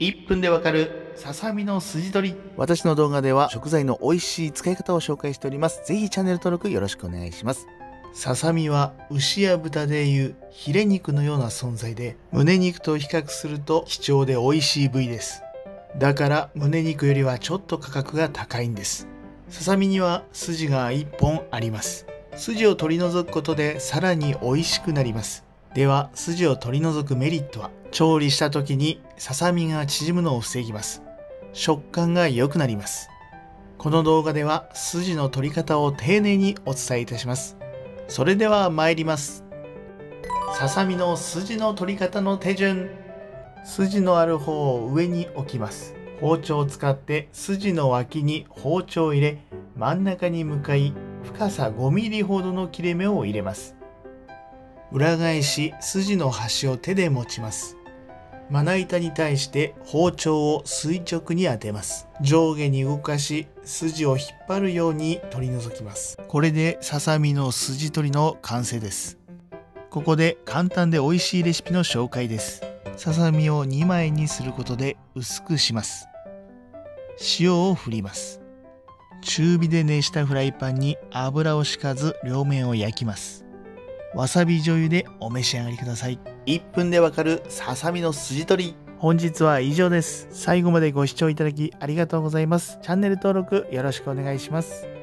1分でわかるささみの筋取り。私の動画では食材の美味しい使い方を紹介しております。ぜひチャンネル登録よろしくお願いします。ささみは牛や豚でいうヒレ肉のような存在で胸肉と比較すると貴重で美味しい部位です。だから胸肉よりはちょっと価格が高いんです。ささみには筋が1本あります。筋を取り除くことでさらに美味しくなりますでは筋を取り除くメリットは調理した時にささみが縮むのを防ぎます。食感が良くなります。この動画では筋の取り方を丁寧にお伝えいたします。それでは参ります。ささみの筋の取り方の手順。筋のある方を上に置きます。包丁を使って筋の脇に包丁を入れ真ん中に向かい深さ 5mm ほどの切れ目を入れます。裏返し筋の端を手で持ちます。まな板に対して包丁を垂直に当てます。上下に動かし筋を引っ張るように取り除きます。これでささみの筋取りの完成です。ここで簡単で美味しいレシピの紹介です。ささみを2枚にすることで薄くします。塩を振ります。中火で熱したフライパンに油を敷かず両面を焼きます。わさび醤油でお召し上がりください。1分でわかるささみの筋取り。本日は以上です。最後までご視聴いただきありがとうございます。チャンネル登録よろしくお願いします